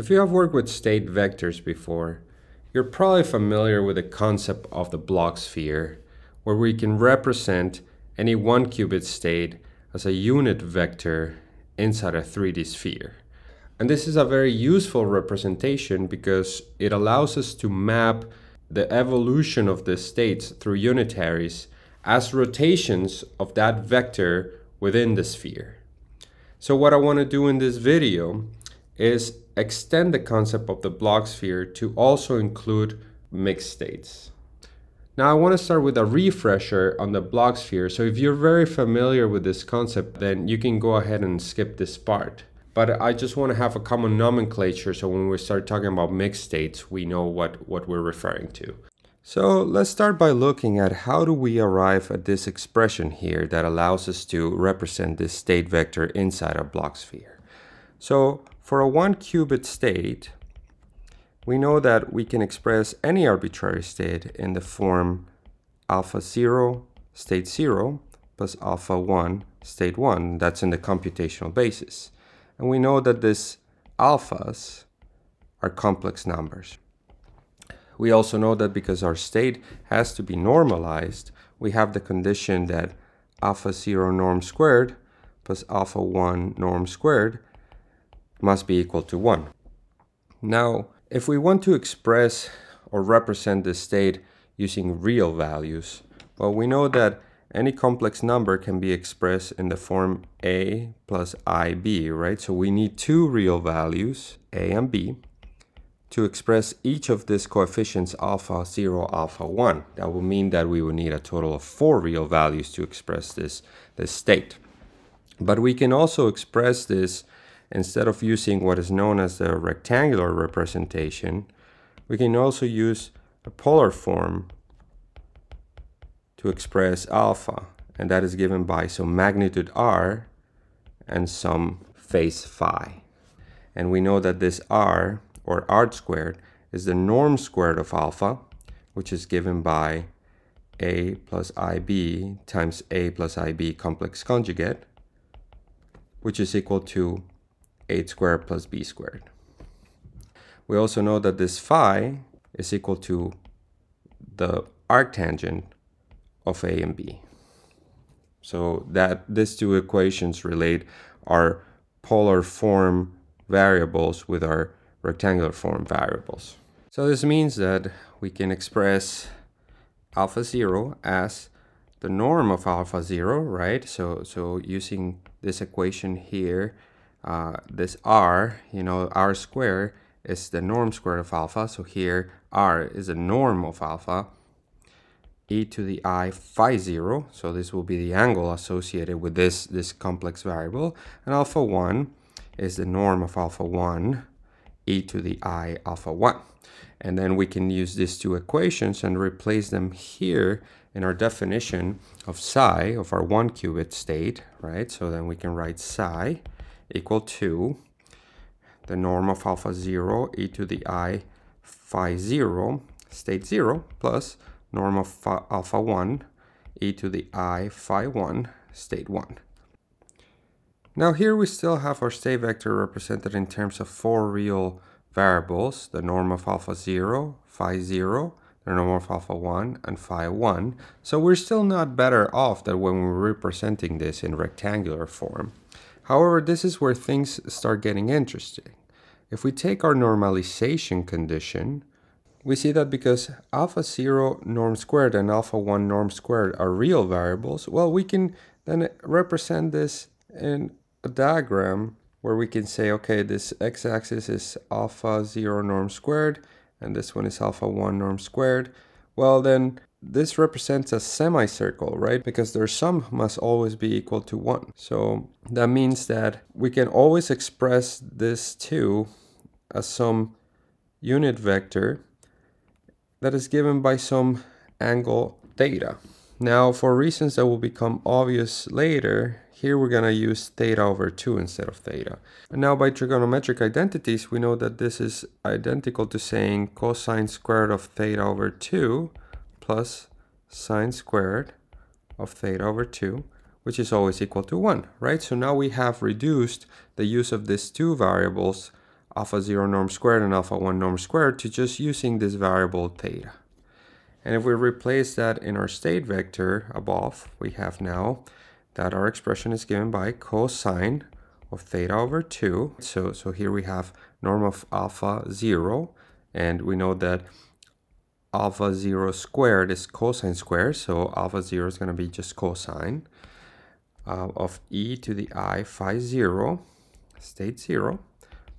If you have worked with state vectors before, you're probably familiar with the concept of the Bloch sphere, where we can represent any one qubit state as a unit vector inside a 3D sphere. And this is a very useful representation because it allows us to map the evolution of the states through unitaries as rotations of that vector within the sphere. So what I want to do in this video is extend the concept of the Bloch sphere to also include mixed states. Now I want to start with a refresher on the Bloch sphere. So if you're very familiar with this concept, then you can go ahead and skip this part. But I just want to have a common nomenclature so when we start talking about mixed states, we know what, what we're referring to. So let's start by looking at how do we arrive at this expression here that allows us to represent this state vector inside a Bloch sphere. So for a one qubit state, we know that we can express any arbitrary state in the form alpha 0 state 0 plus alpha 1 state 1. That's in the computational basis. And we know that these alphas are complex numbers. We also know that because our state has to be normalized, we have the condition that alpha 0 norm squared plus alpha 1 norm squared must be equal to 1. Now, if we want to express or represent the state using real values, well, we know that any complex number can be expressed in the form a plus ib, right? So we need two real values, a and b, to express each of these coefficients alpha 0, alpha 1. That will mean that we will need a total of four real values to express this, this state. But we can also express this instead of using what is known as the rectangular representation, we can also use a polar form to express alpha, and that is given by some magnitude r and some phase phi. And we know that this r, or r squared, is the norm squared of alpha, which is given by a plus ib times a plus ib complex conjugate, which is equal to 8 squared plus b squared. We also know that this phi is equal to the arctangent of a and b. So that these two equations relate our polar form variables with our rectangular form variables. So this means that we can express alpha 0 as the norm of alpha 0, right? So, so using this equation here, uh, this r, you know, r squared is the norm squared of alpha. So here r is the norm of alpha e to the i phi 0. So this will be the angle associated with this, this complex variable. And alpha 1 is the norm of alpha 1 e to the i alpha 1. And then we can use these two equations and replace them here in our definition of psi, of our one qubit state, right? So then we can write psi equal to the norm of alpha 0 e to the i phi 0 state 0 plus norm of alpha 1 e to the i phi 1 state 1. Now here we still have our state vector represented in terms of four real variables, the norm of alpha 0, phi 0, the norm of alpha 1, and phi 1. So we're still not better off than when we're representing this in rectangular form. However, this is where things start getting interesting. If we take our normalization condition, we see that because alpha 0 norm squared and alpha 1 norm squared are real variables, well, we can then represent this in a diagram where we can say, okay, this x-axis is alpha 0 norm squared, and this one is alpha 1 norm squared. Well, then this represents a semicircle, right? Because their sum must always be equal to 1. So that means that we can always express this 2 as some unit vector that is given by some angle theta. Now, for reasons that will become obvious later, here we're going to use theta over 2 instead of theta. And now by trigonometric identities, we know that this is identical to saying cosine squared of theta over 2 plus sine squared of theta over 2, which is always equal to 1, right? So now we have reduced the use of these two variables alpha 0 norm squared and alpha 1 norm squared to just using this variable theta. And if we replace that in our state vector above, we have now that our expression is given by cosine of theta over 2. So, so here we have norm of alpha 0, and we know that alpha 0 squared is cosine squared, so alpha 0 is going to be just cosine uh, of e to the i phi 0, state 0,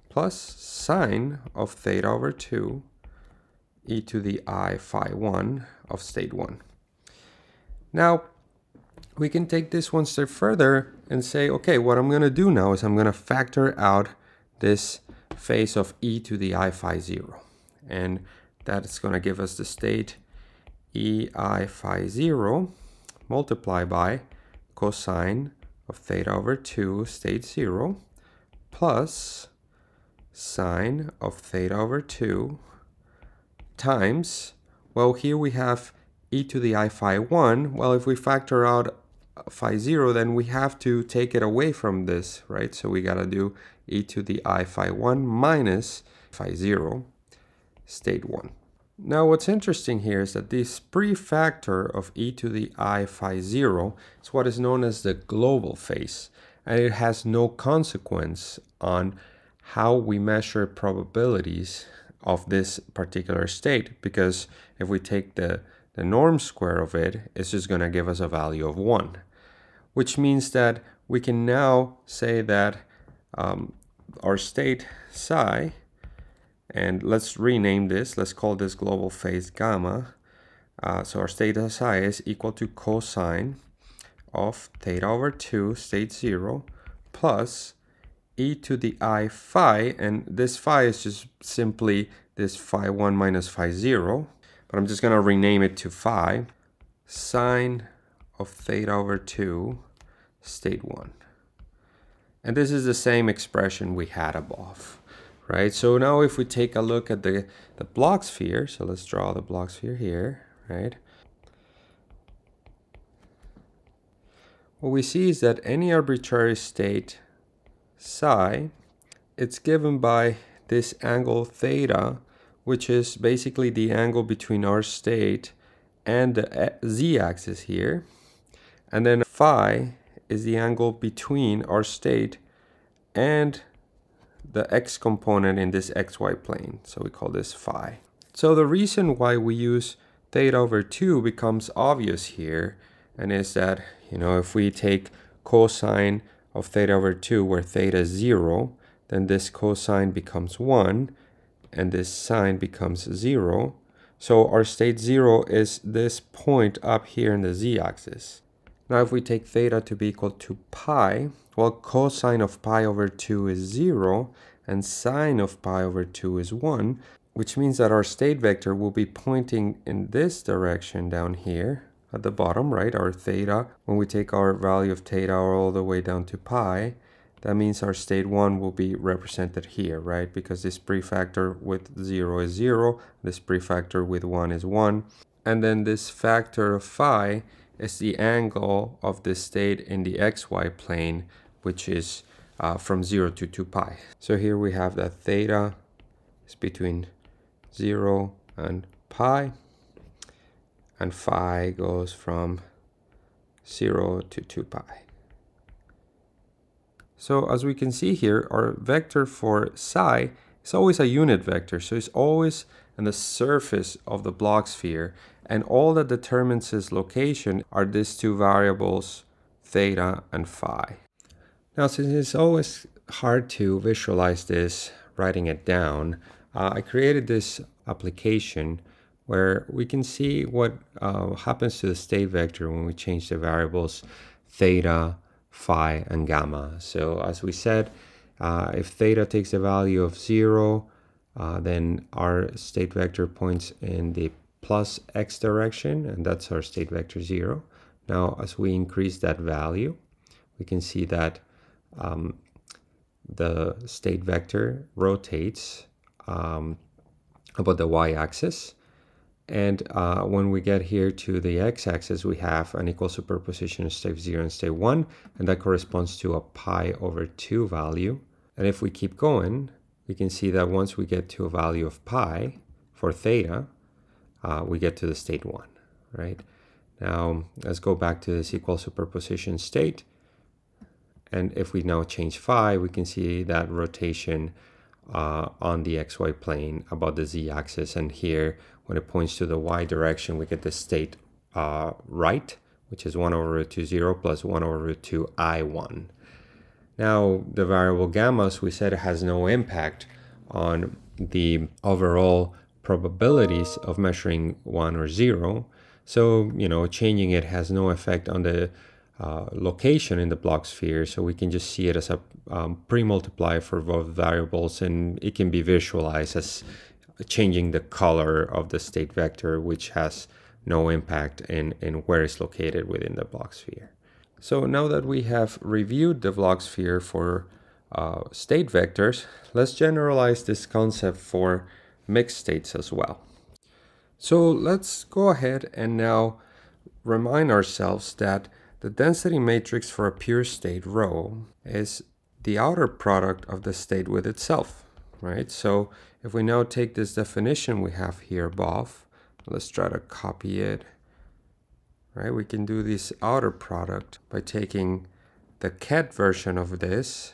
plus sine of theta over 2 e to the i phi 1 of state 1. Now, we can take this one step further and say, okay, what I'm going to do now is I'm going to factor out this phase of e to the i phi 0. And that's going to give us the state e i phi 0 multiplied by cosine of theta over 2 state 0 plus sine of theta over 2 times, well, here we have e to the i phi 1. Well, if we factor out phi 0, then we have to take it away from this, right? So we got to do e to the i phi 1 minus phi 0, state 1. Now what's interesting here is that this prefactor of e to the i phi 0 is what is known as the global phase, and it has no consequence on how we measure probabilities of this particular state because if we take the, the norm square of it, it's just going to give us a value of 1, which means that we can now say that um, our state psi, and let's rename this, let's call this global phase gamma. Uh, so our state psi is equal to cosine of theta over 2, state 0, plus e to the i phi, and this phi is just simply this phi 1 minus phi 0, but I'm just going to rename it to phi, sine of theta over 2, state 1. And this is the same expression we had above, right? So now if we take a look at the, the Bloch sphere, so let's draw the Bloch sphere here, right? What we see is that any arbitrary state psi, it's given by this angle theta, which is basically the angle between our state and the z-axis here. And then phi is the angle between our state and the x component in this xy plane. So we call this phi. So the reason why we use theta over 2 becomes obvious here and is that, you know, if we take cosine of theta over 2 where theta is 0, then this cosine becomes 1 and this sine becomes 0. So our state 0 is this point up here in the z-axis. Now if we take theta to be equal to pi, well cosine of pi over 2 is 0 and sine of pi over 2 is 1, which means that our state vector will be pointing in this direction down here at the bottom, right, our theta, when we take our value of theta all the way down to pi, that means our state 1 will be represented here, right? Because this prefactor with 0 is 0, this prefactor with 1 is 1. And then this factor of phi is the angle of the state in the xy plane, which is uh, from 0 to 2 pi. So here we have that theta is between 0 and pi and phi goes from 0 to 2 pi. So as we can see here, our vector for psi is always a unit vector, so it's always on the surface of the Bloch sphere, and all that determines its location are these two variables, theta and phi. Now, since it's always hard to visualize this writing it down, uh, I created this application where we can see what uh, happens to the state vector when we change the variables theta, phi, and gamma. So as we said, uh, if theta takes a value of 0, uh, then our state vector points in the plus x direction, and that's our state vector 0. Now, as we increase that value, we can see that um, the state vector rotates um, about the y-axis and uh, when we get here to the x-axis, we have an equal superposition of state 0 and state 1, and that corresponds to a pi over 2 value. And if we keep going, we can see that once we get to a value of pi for theta, uh, we get to the state 1, right? Now, let's go back to this equal superposition state. And if we now change phi, we can see that rotation uh, on the xy plane about the z-axis. And here, when it points to the y direction, we get the state uh, right, which is 1 over root 2, 0 plus 1 over root 2, i1. Now, the variable gammas, we said has no impact on the overall probabilities of measuring 1 or 0. So, you know, changing it has no effect on the uh, location in the Bloch sphere. So we can just see it as a um, pre-multiplier for both variables and it can be visualized as changing the color of the state vector, which has no impact in, in where it's located within the Bloch sphere. So now that we have reviewed the Bloch sphere for uh, state vectors, let's generalize this concept for mixed states as well. So let's go ahead and now remind ourselves that the density matrix for a pure state rho is the outer product of the state with itself, right? So if we now take this definition we have here above, let's try to copy it right? We can do this outer product by taking the ket version of this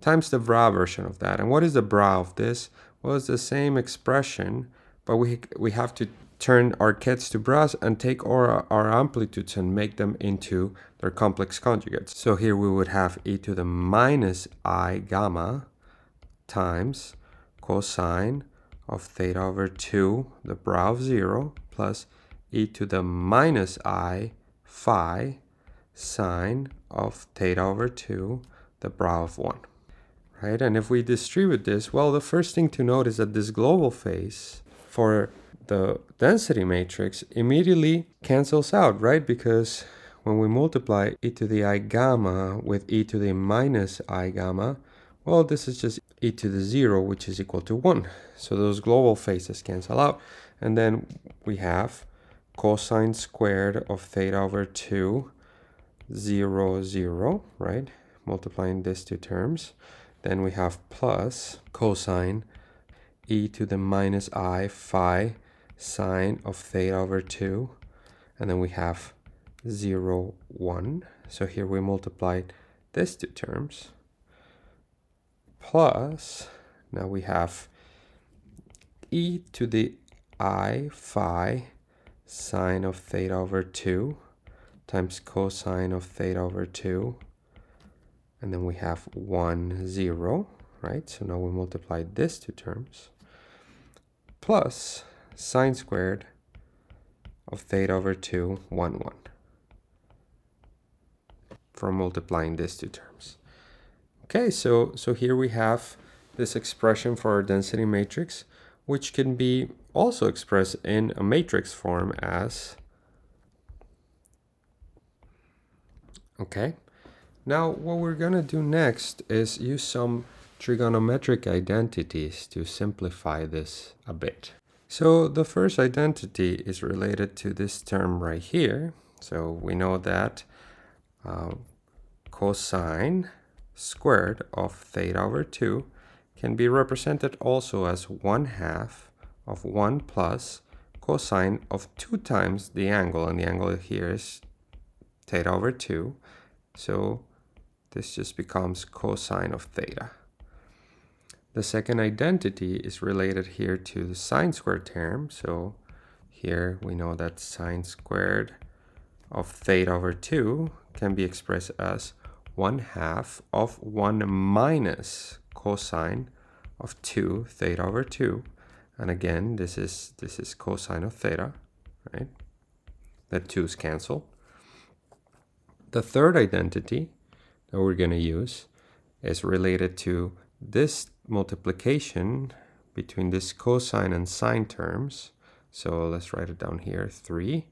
times the bra version of that. And what is the bra of this? Well, it's the same expression, but we, we have to turn our kets to bras and take our, our amplitudes and make them into their complex conjugates. So here we would have e to the minus i gamma times cosine of theta over 2, the bra of 0, plus e to the minus i phi sine of theta over 2, the bra of 1. Right? And if we distribute this, well, the first thing to note is that this global phase for the density matrix immediately cancels out, right? Because when we multiply e to the i gamma with e to the minus i gamma, well, this is just e to the 0, which is equal to 1. So those global phases cancel out. And then we have cosine squared of theta over 2, 0, 0, right? Multiplying these two terms. Then we have plus cosine e to the minus i phi sine of theta over 2. And then we have 0, 1. So here we multiplied these two terms. Plus, now we have e to the i phi sine of theta over 2 times cosine of theta over 2 and then we have 1 0 right? So now we multiply these two terms plus sine squared of theta over 2 1 1 from multiplying these two terms. Okay so so here we have this expression for our density matrix which can be also expressed in a matrix form as okay. Now what we're gonna do next is use some trigonometric identities to simplify this a bit. So the first identity is related to this term right here. So we know that uh, cosine squared of theta over 2 can be represented also as 1 half of 1 plus cosine of 2 times the angle, and the angle here is theta over 2. So this just becomes cosine of theta. The second identity is related here to the sine squared term. So here we know that sine squared of theta over 2 can be expressed as 1 half of 1 minus cosine of 2 theta over 2 and again, this is this is cosine of theta, right? The 2's cancel. The third identity that we're going to use is related to this multiplication between this cosine and sine terms. So let's write it down here. 3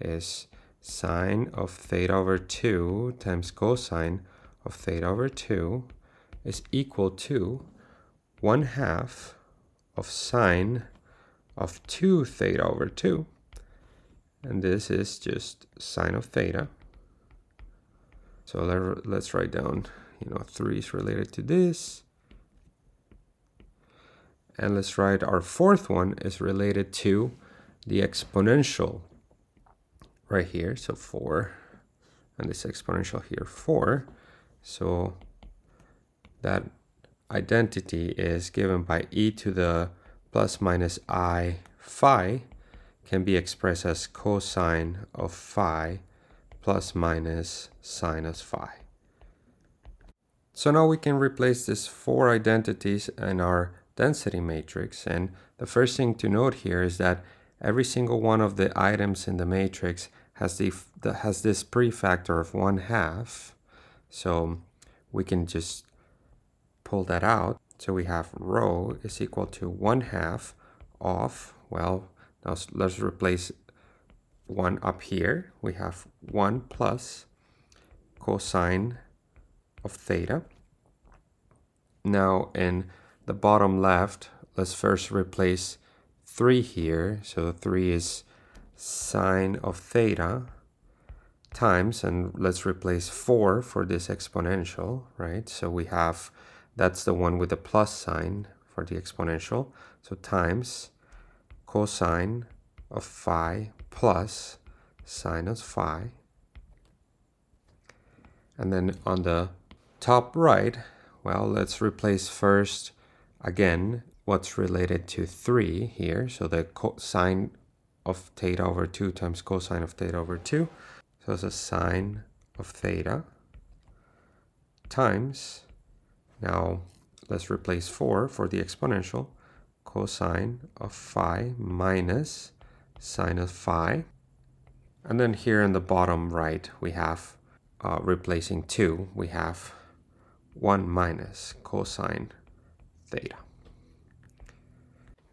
is sine of theta over 2 times cosine of theta over 2 is equal to 1 half of sine of 2 theta over 2. And this is just sine of theta. So let's write down, you know, 3 is related to this. And let's write our fourth one is related to the exponential right here. So 4 and this exponential here 4. So that identity is given by e to the plus minus i phi can be expressed as cosine of phi plus minus sinus phi. So now we can replace these four identities in our density matrix. And the first thing to note here is that every single one of the items in the matrix has, the, has this prefactor of 1 half. So we can just pull that out. So we have rho is equal to 1 half of, well, now let's replace 1 up here. We have 1 plus cosine of theta. Now in the bottom left, let's first replace 3 here. So 3 is sine of theta times, and let's replace 4 for this exponential, right? So we have, that's the one with the plus sign for the exponential. So times cosine of phi plus sine of phi. And then on the top right, well, let's replace first, again, what's related to 3 here. So the sine of theta over 2 times cosine of theta over 2. So it's a sine of theta times, now let's replace 4 for the exponential, cosine of phi minus sine of phi. And then here in the bottom right, we have uh, replacing 2, we have 1 minus cosine theta.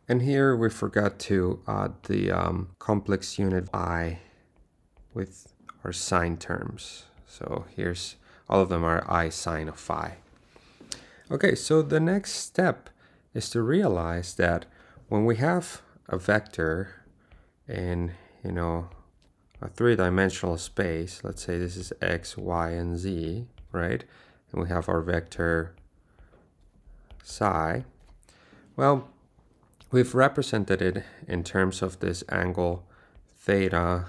And here we forgot to add the um, complex unit i with our sine terms. So here's all of them are i sine of phi. Okay, so the next step is to realize that when we have a vector in, you know, a three-dimensional space, let's say this is x, y, and z, right? and we have our vector psi. Well, we've represented it in terms of this angle theta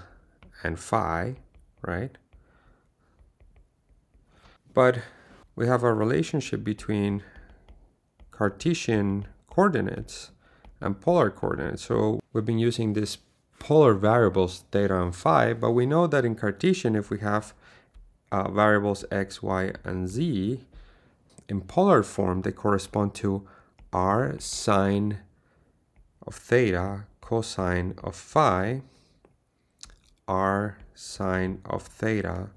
and phi, right? But we have a relationship between Cartesian coordinates and polar coordinates. So we've been using these polar variables theta and phi, but we know that in Cartesian, if we have uh, variables x, y, and z, in polar form, they correspond to r sine of theta cosine of phi, r sine of theta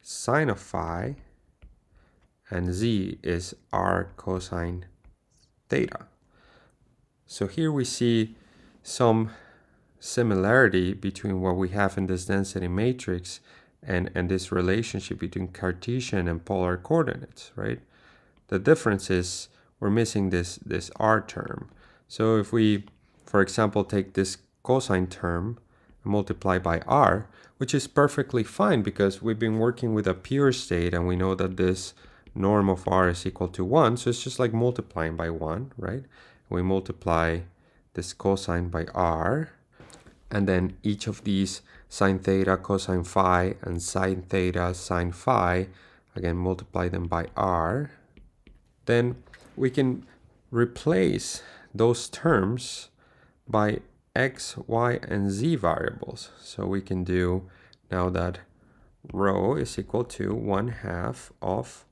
sine of phi, and z is r cosine theta. So here we see some similarity between what we have in this density matrix and, and this relationship between Cartesian and polar coordinates, right? The difference is we're missing this, this r term. So if we, for example, take this cosine term and multiply by r, which is perfectly fine because we've been working with a pure state and we know that this norm of r is equal to 1. So it's just like multiplying by 1, right? We multiply this cosine by r. And then each of these sine theta cosine phi and sine theta sine phi, again multiply them by r, then we can replace those terms by x, y, and z variables. So we can do now that rho is equal to 1 half of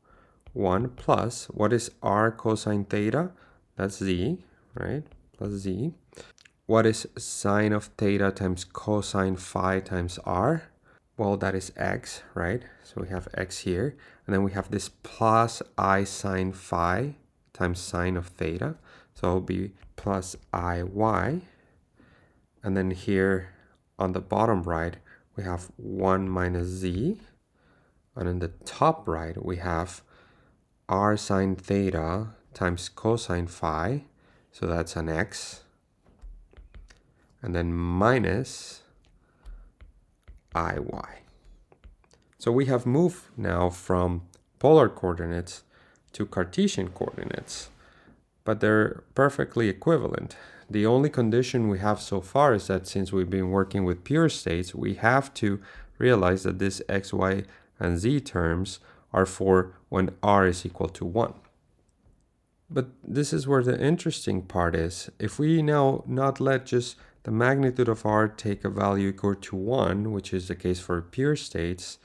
1 plus, what is r cosine theta? That's z, right? Plus z. What is sine of theta times cosine phi times r? Well, that is x, right? So we have x here. And then we have this plus i sine phi times sine of theta. So it'll be plus i y. And then here on the bottom right, we have 1 minus z. And in the top right, we have r sine theta times cosine phi. So that's an x and then minus iy. So we have moved now from polar coordinates to Cartesian coordinates. but they're perfectly equivalent. The only condition we have so far is that since we've been working with pure states, we have to realize that this x, y, and z terms are for when r is equal to 1. But this is where the interesting part is. If we now not let just the magnitude of r take a value equal to 1, which is the case for pure states,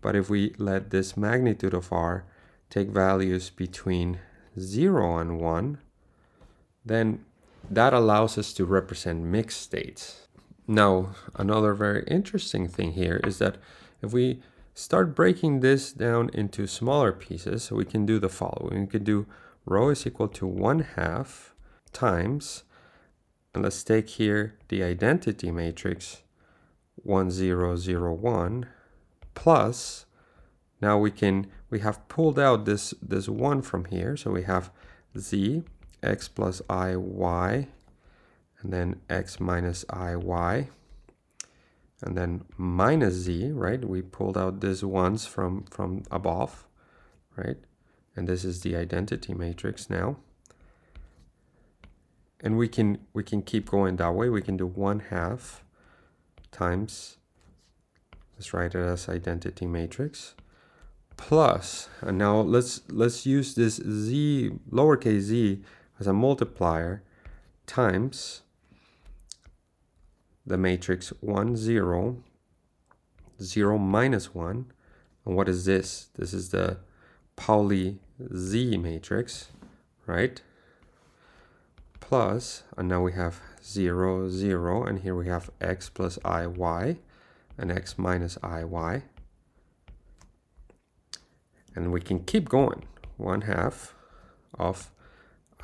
but if we let this magnitude of r take values between 0 and 1, then that allows us to represent mixed states. Now, another very interesting thing here is that if we start breaking this down into smaller pieces, So we can do the following. We could do rho is equal to 1 half times, and let's take here the identity matrix 1, 0, 0, 1, plus, now we can, we have pulled out this, this 1 from here, so we have z, x plus i, y, and then x minus i, y, and then minus z, right? We pulled out this ones from, from above, right? and this is the identity matrix now. And we can we can keep going that way. We can do one half times, let's write it as identity matrix, plus, and now let's let's use this z, lowercase z, as a multiplier times the matrix 1, 0, 0 minus 1. And what is this? This is the Pauli Z matrix, right? Plus, and now we have 0, 0, and here we have x plus iy and x minus iy. And we can keep going. 1 half of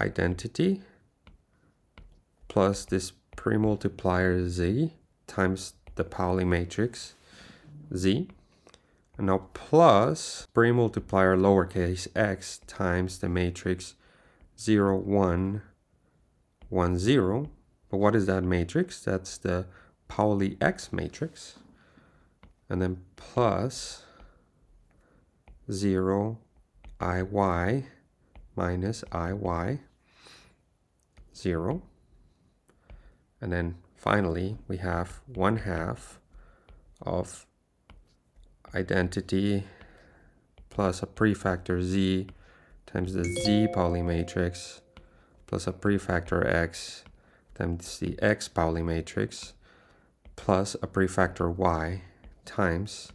identity plus this pre-multiplier z times the Pauli matrix z and now plus pre-multiplier lowercase x times the matrix 0, 1, 1, 0. But what is that matrix? That's the Pauli X matrix. And then plus 0, iy minus iy, 0. And then finally, we have 1 half of identity plus a prefactor z times the z Pauli matrix plus a prefactor x times the x Pauli matrix plus a prefactor y times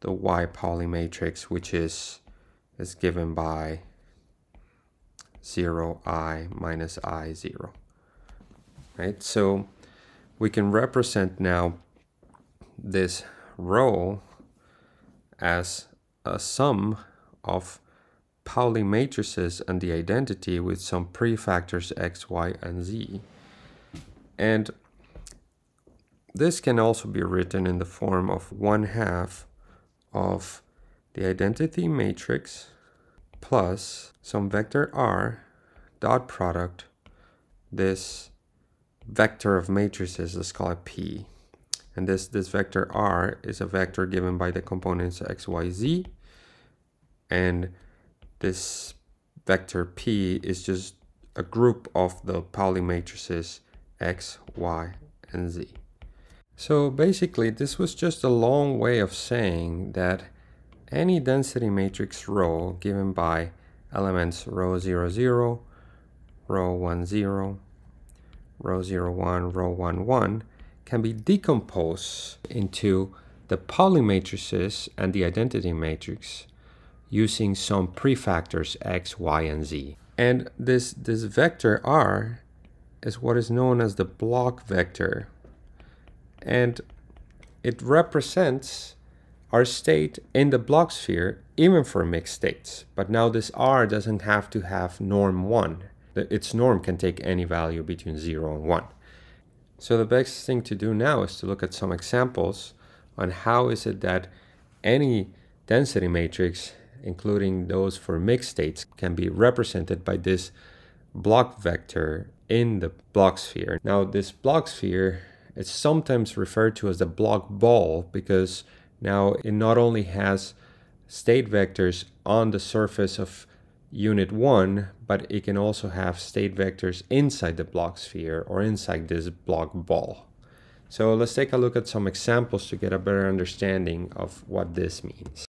the y Pauli matrix which is is given by 0 i minus i 0 right so we can represent now this rho as a sum of Pauli matrices and the identity with some prefactors x, y, and z. And this can also be written in the form of one half of the identity matrix plus some vector r dot product this vector of matrices, let's call it p. And this, this vector r is a vector given by the components x, y, z. And this vector p is just a group of the Pauli matrices x, y, and z. So basically, this was just a long way of saying that any density matrix rho given by elements rho 0, 0, rho 1, 0, rho 0, 1, rho 1, 1 can be decomposed into the Pauli matrices and the identity matrix using some prefactors x, y, and z. And this, this vector r is what is known as the Bloch vector. And it represents our state in the Bloch sphere even for mixed states. But now this r doesn't have to have norm 1. Its norm can take any value between 0 and 1. So the best thing to do now is to look at some examples on how is it that any density matrix, including those for mixed states, can be represented by this Bloch vector in the Bloch sphere. Now this Bloch sphere is sometimes referred to as the Bloch ball because now it not only has state vectors on the surface of unit 1, but it can also have state vectors inside the Bloch sphere or inside this Bloch ball. So let's take a look at some examples to get a better understanding of what this means.